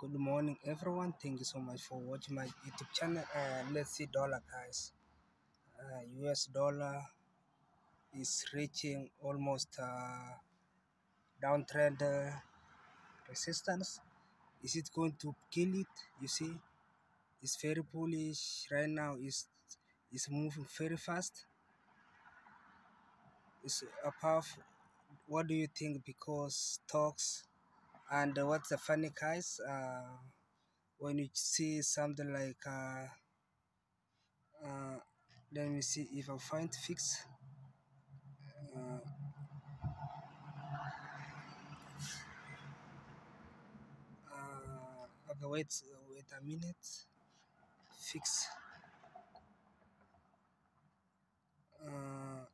Good morning, everyone. Thank you so much for watching my YouTube channel. Uh, let's see dollar, guys. Uh, US dollar is reaching almost uh, downtrend uh, resistance. Is it going to kill it? You see, it's very bullish right now. It's it's moving very fast. It's above. What do you think? Because stocks and uh, what's the funny, guys? Uh, when you see something like uh, uh, let me see if I find fix uh, uh, okay wait wait a minute fix uh,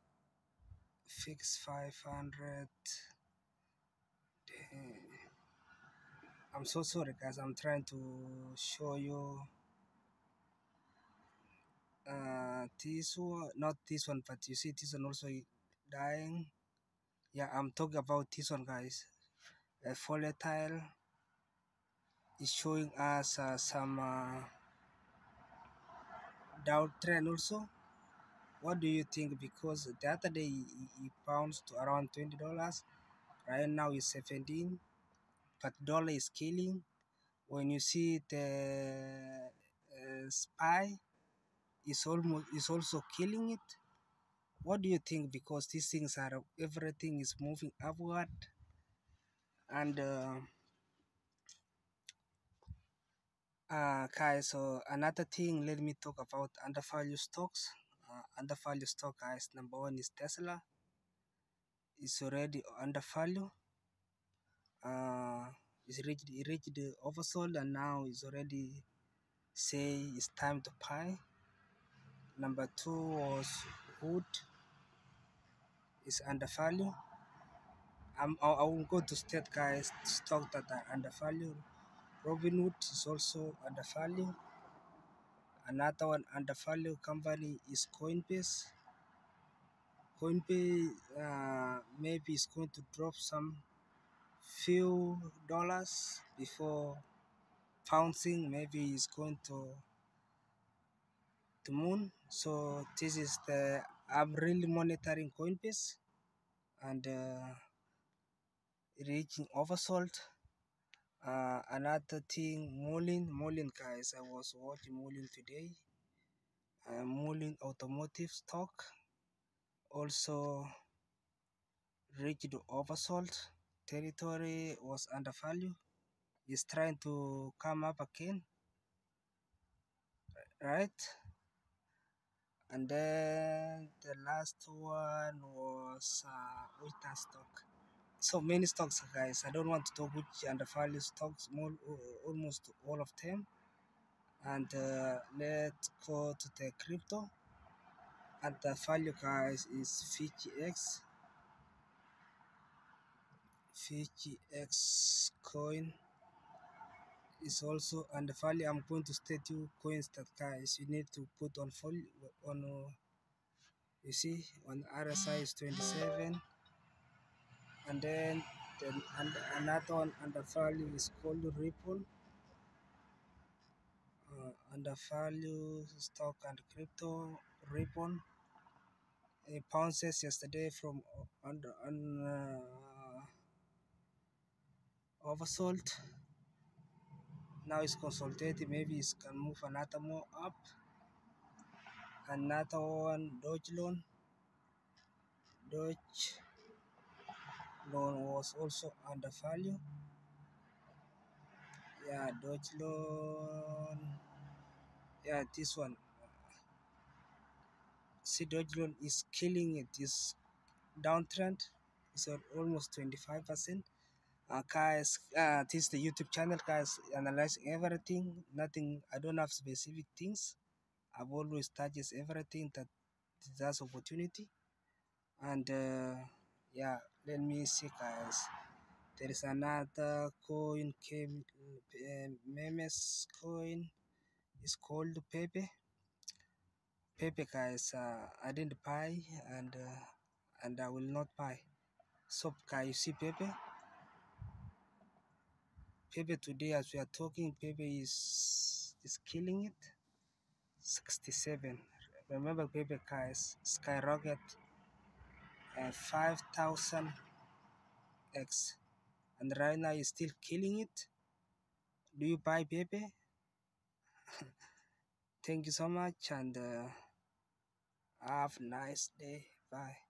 fix 500 I'm so sorry guys. I'm trying to show you uh this one not this one but you see this one also dying. Yeah i'm talking about this one guys. A volatile is showing us uh, some uh, downtrend also. What do you think? Because the other day he bounced to around 20 dollars. Right now is 17 but dollar is killing when you see the uh, spy is almost is also killing it. What do you think? Because these things are everything is moving upward. And uh, uh guys so another thing let me talk about undervalued stocks. Uh, undervalued stock guys number one is tesla. It's already undervalued uh it's reached it reached oversold and now it's already say it's time to buy number two was wood is undervalued I'm, I will go to state guys stock that are undervalued. Robinhood is also undervalued. Another one under undervalued company is Coinbase. Coinbase uh, maybe is going to drop some few dollars before bouncing. Maybe it's going to the moon. So this is the I'm really monitoring Coinbase and. Uh, reaching oversold. Uh, another thing, Mullen, Mullen guys, I was watching Mullen today. Uh, Mullen automotive stock also reached oversold territory was undervalued. Is trying to come up again, right? And then the last one was uh, stock. So many stocks guys. I don't want to talk which undervalued stocks more, almost all of them. And uh, let's go to the crypto. And the value guys is VGX VGX coin is also under value I'm going to state you coins that guys you need to put on full on uh, you see on RSI is 27 and then then and another one under value is called Ripple. Uh, under value stock and crypto Ripple. It bounces yesterday from under on uh, oversold. Now it's consolidated. Maybe it can move another more up. Another one Dogecoin. Dodge loan was also undervalued. Yeah, Dodge loan. Yeah, this one. See, Dogecoin is killing it this downtrend. At almost 25%. Uh, guys, uh, this is the YouTube channel, guys, analyzing everything. Nothing, I don't have specific things. I've always touches everything that that's opportunity. And uh, yeah, let me see, guys. There is another coin came uh, memes coin. It's called Pepe. Pepe, guys. Uh, I didn't buy and uh, and I will not buy. So, guys, you see Pepe. Pepe today as we are talking, Pepe is is killing it. 67. Remember Pepe guys, skyrocket uh, 5000 X and right now he's still killing it. Do you buy Pepe? Thank you so much and uh, have a nice day. Bye.